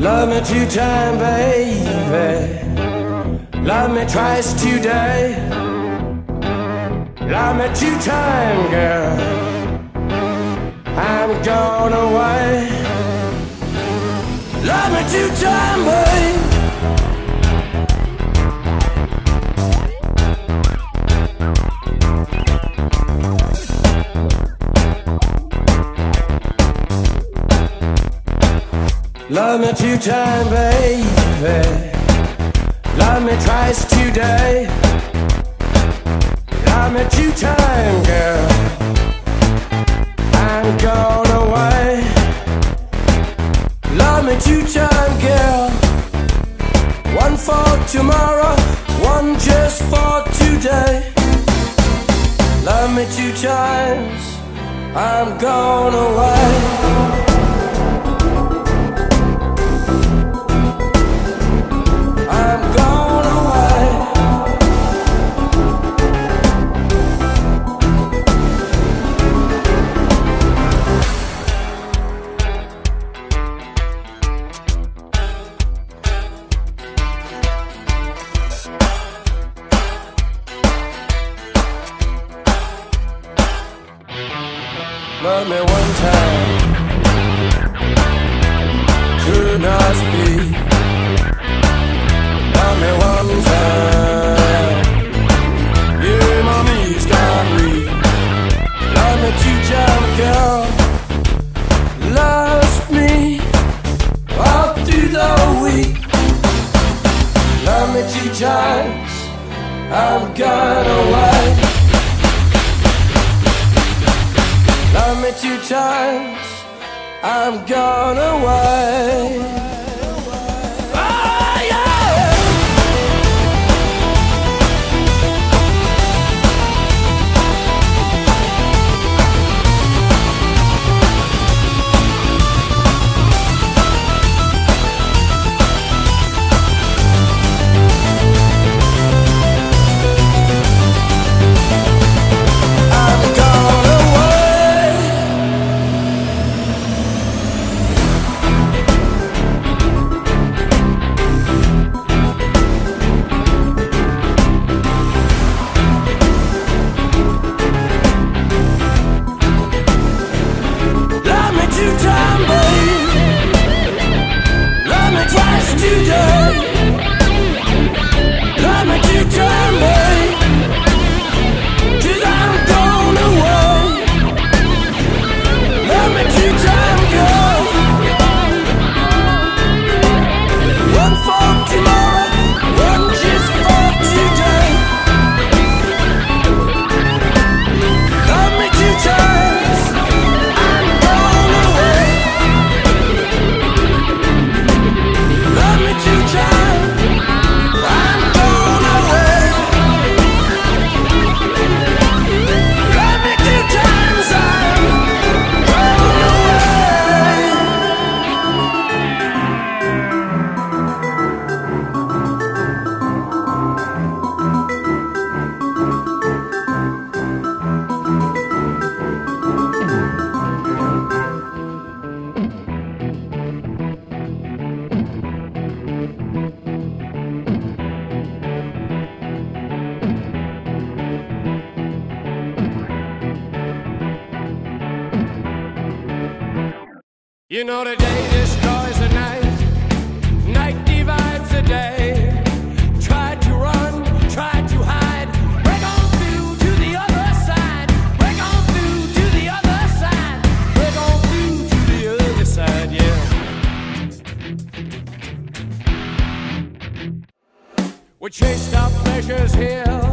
Love me two times, baby. Love me twice today. Love me two times, girl. I'm gone away. Love me two times, baby. Love me two times, baby. Love me twice today. Love me two times, girl. I'm gone away. Love me two times, girl. One for tomorrow, one just for today. Love me two times. I'm gone away. Love me one time. Could not speak Love me one time. Yeah, mommy's got me. Love me two time, girl. Loves me All through the week. Love me two times I've got a wife. Two times I'm gonna away You know the day destroys the night, night divides the day. To run, to hide, break on through to the other side, break on through to the other side, break on through to the other side, yeah. We chased our pleasures here,